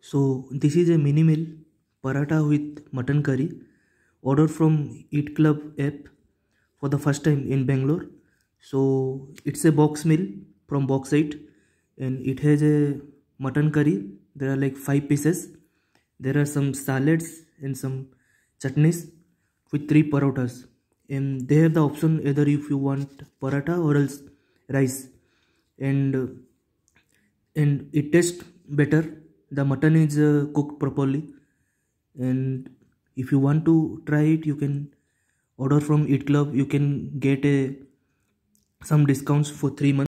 So this is a mini meal paratha with mutton curry ordered from Eat Club app for the first time in Bangalore. So it's a box meal from box 8 and it has a mutton curry. There are like 5 pieces. There are some salads and some chutneys with 3 parotas and they have the option either if you want paratha or else rice and and it tastes better the mutton is uh, cooked properly. And if you want to try it you can order from eat club you can get a some discounts for 3 months